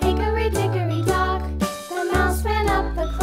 Hickory dickory dock, the mouse ran up the clock.